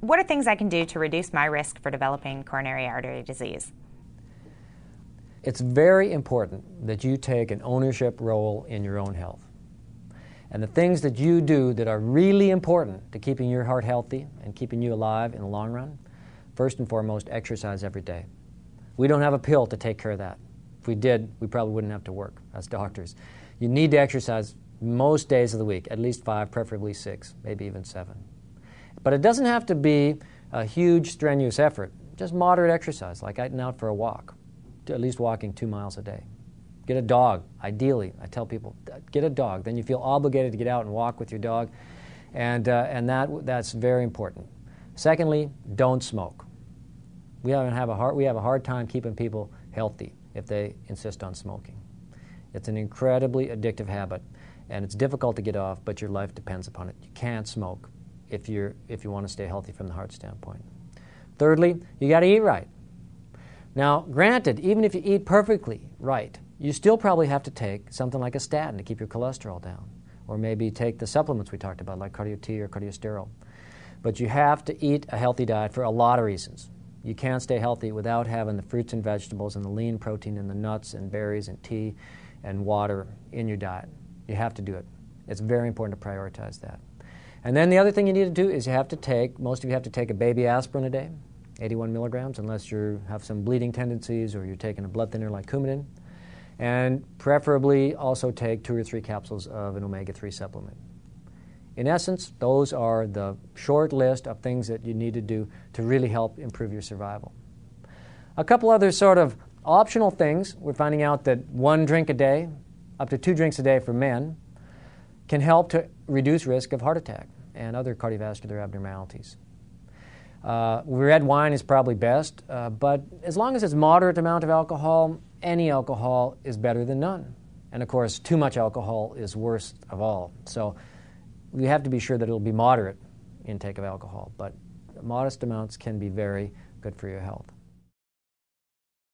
What are things I can do to reduce my risk for developing coronary artery disease? It's very important that you take an ownership role in your own health. And the things that you do that are really important to keeping your heart healthy and keeping you alive in the long run, first and foremost, exercise every day. We don't have a pill to take care of that. If we did, we probably wouldn't have to work as doctors. You need to exercise most days of the week, at least five, preferably six, maybe even seven. But it doesn't have to be a huge, strenuous effort. Just moderate exercise, like getting out for a walk, at least walking two miles a day. Get a dog, ideally. I tell people, get a dog. Then you feel obligated to get out and walk with your dog, and, uh, and that, that's very important. Secondly, don't smoke. We have, a hard, we have a hard time keeping people healthy if they insist on smoking. It's an incredibly addictive habit, and it's difficult to get off, but your life depends upon it. You can't smoke if, you're, if you want to stay healthy from the heart standpoint. Thirdly, you got to eat right. Now, granted, even if you eat perfectly right, you still probably have to take something like a statin to keep your cholesterol down, or maybe take the supplements we talked about, like Cardio T or Cardiosterol. But you have to eat a healthy diet for a lot of reasons. You can't stay healthy without having the fruits and vegetables and the lean protein and the nuts and berries and tea and water in your diet. You have to do it. It's very important to prioritize that. And then the other thing you need to do is you have to take, most of you have to take a baby aspirin a day, 81 milligrams, unless you have some bleeding tendencies or you're taking a blood thinner like Coumadin. And preferably also take two or three capsules of an omega 3 supplement. In essence, those are the short list of things that you need to do to really help improve your survival. A couple other sort of optional things we're finding out that one drink a day, up to two drinks a day for men, can help to reduce risk of heart attack and other cardiovascular abnormalities. Uh, red wine is probably best, uh, but as long as it's moderate amount of alcohol, any alcohol is better than none. And of course, too much alcohol is worst of all. So we have to be sure that it'll be moderate intake of alcohol, but modest amounts can be very good for your health.